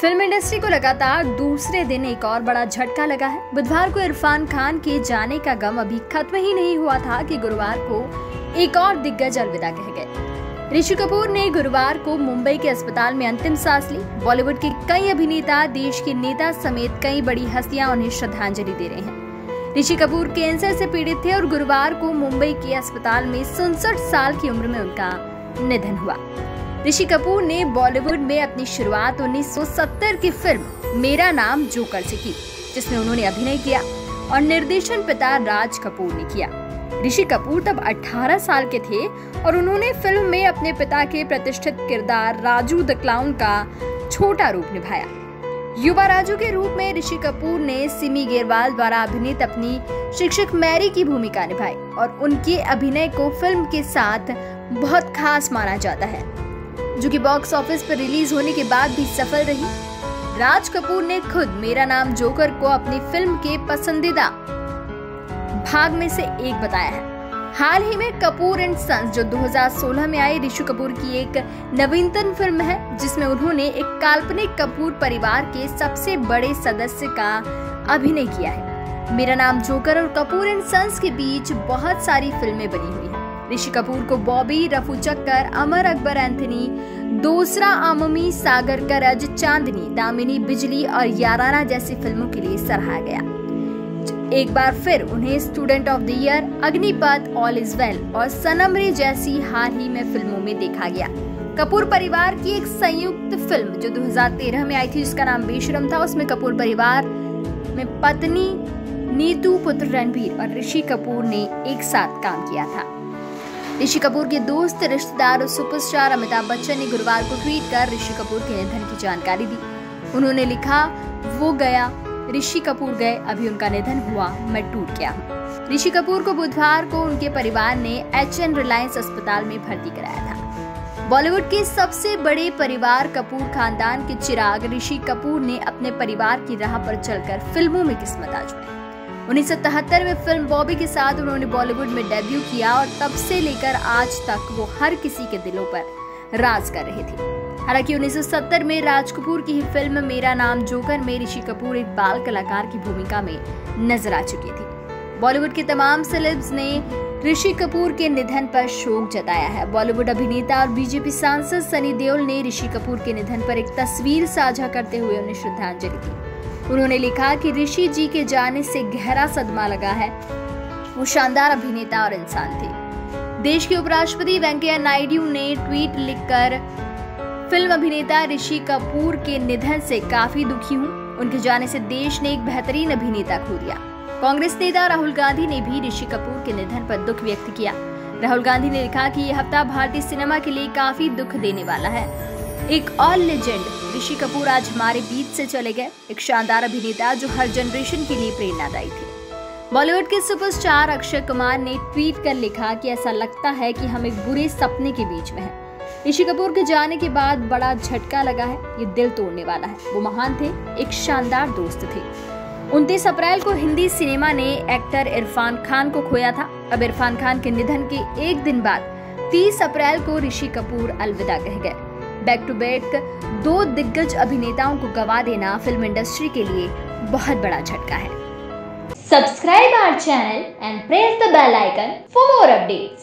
Film industry को लगातार दूसरे दिन एक और बड़ा झटका लगा है। बुधवार को इरफान खान के जाने का गम अभी खत्म ही नहीं हुआ था कि गुरुवार को एक और दिग्गज अलविदा कह गए। ऋषि कपूर ने गुरुवार को मुंबई के अस्पताल में अंतिम सांस ली। बॉलीवुड के कई अभिनेता, देश के नेता समेत कई बड़ी हस्तियाँ उन्हें श्रद्धांजलि दे रहे हैं। ऋषि कपूर कैंसर से पीड़ित थे और गुरुवार को मुंबई के अस्पताल में सुनसठ साल की उम्र में उनका निधन हुआ। ऋषि कपूर ने बॉलीवुड में अपनी शुरुआत 1970 की फ़िल्म मेरा नाम जोकर से की जिसमें उन्होंने अभिनय किया और निर्देशन पिता राज कपूर ने किया। ऋषि कपूर तब 18 साल के थे और उन्होंने फ़िल्म में अपने पिता के प्रतिष्ठित किरदार राजू द क्लाउन का छोटा रूप निभाया। युवा राजू के रूप में ऋषि कपूर ने सिमी गेरवाल द्वारा अभिनीत अपनी शिक्षक मैरी की भूमिका निभाई और उनके अभिनय को फ़िल्म के साथ बहुत खास माना जाता है। जो कि बॉक्स ऑफ़िस पर रिलीज़ होने के बाद भी सफल रही। राज कपूर ने खुद मेरा नाम जोकर को अपनी फ़िल्म के पसंदीदा भाग में से एक बताया है। हाल ही में कपूर एंड सन्स जो 2016 में आई ऋषि कपूर की एक नवीनतम फ़िल्म है, जिसमें उन्होंने एक काल्पनिक कपूर परिवार के सबसे बड़े सदस्य का अभिनय किया है। मेरा नाम जोकर और कपूर एंड सन्स के बीच बहुत सारी फ़िल्में बनी हुई हैं। ऋषि कपूर को बॉबी, रफू चक्कर, अमर अकबर एंथनी, दूसरा आममी सागर करज, चांदनी, दामिनी, बिजली और याराना जैसी फ़िल्मों के लिए सराहा गया। एक बार फिर उन्हें student of the year Agneepath all is well और सनमरे जैसी हाल ही में फ़िल्मों में देखा गया। कपूर परिवार की एक संयुक्त फ़िल्म जो 2013 में आई थी, जिसका नाम बेशरम था, उसमें कपूर परिवार में पत्नी, नीतू, पुत्र रणबीर और ऋषि कपूर ने एक साथ काम किया था। ऋषि कपूर के दोस्त, रिश्तेदार और सुपरस्टार अमिताभ बच्चन ने गुरुवार को ट्वीट कर ऋषि कपूर के निधन की जानकारी दी। उन्होंने लिखा, वो गया, ऋषि कपूर गए, अभी उनका निधन हुआ, मैं टूट गया हूँ। ऋषि कपूर को बुधवार को उनके परिवार ने एच एन रिलायंस अस्पताल में भर्ती कराया था। बॉलीवुड के सबसे बड़े परिवार कपूर खानदान के चिराग, ऋषि कपूर ने अपने परिवार की राह पर चलकर फ़िल्मों में किस्मत आजमाई उन्नीस सौ तिहत्तर में फ़िल्म बॉबी के साथ उन्होंने बॉलीवुड में डेब्यू किया और तब से लेकर आज तक वो हर किसी के दिलों पर राज कर रहे थे। हालाँकि 1970 में राज कपूर की ही फ़िल्म मेरा नाम जोकर, में ऋषि कपूर एक बाल कलाकार की भूमिका में नज़र आ चुकी थी। बॉलीवुड के तमाम सेलेब्स ने ऋषि कपूर के निधन पर शोक जताया है। बॉलीवुड अभिनेता और बीजेपी सांसद सनी देओल ने ऋषि कपूर के निधन पर एक तस्वीर साझा करते हुए उन्हें श्रद्धांजलि दी। उन्होंने लिखा कि ऋषि जी के जाने से गहरा सदमा लगा है। वो शानदार अभिनेता और इंसान थे। देश के उपराष्ट्रपति वेंकैया नायडू ने ट्वीट लिखकर, फ़िल्म अभिनेता ऋषि कपूर के निधन से काफ़ी दुखी हूँ। उनके जाने से देश ने एक बेहतरीन अभिनेता खो दिया। कांग्रेस नेता राहुल गांधी ने भी ऋषि कपूर के निधन पर दुख व्यक्त किया। राहुल गांधी ने लिखा कि यह हफ़्ता भारतीय सिनेमा के लिए काफ़ी दुख देने वाला है। एक और लेजेंड ऋषि कपूर आज हमारे बीच से चले गए। एक शानदार अभिनेता जो हर जनरेशन के लिए प्रेरणादायी थे। बॉलीवुड के सुपरस्टार अक्षय कुमार ने ट्वीट कर लिखा कि ऐसा लगता है कि हम एक बुरे सपने के बीच में हैं। ऋषि कपूर के जाने के बाद बड़ा झटका लगा है, ये दिल तोड़ने वाला है। वो महान थे, एक शानदार दोस्त थे। उनतीस अप्रैल को हिंदी सिनेमा ने एक्टर इरफान खान को खोया था। अब इरफान खान के निधन के एक दिन बाद 30 अप्रैल को ऋषि कपूर अलविदा कह गए। बैक टू बैक दो दिग्गज अभिनेताओं को गवा देना फ़िल्म इंडस्ट्री के लिए बहुत बड़ा झटका है। Subscribe our channel and press the bell icon for more updates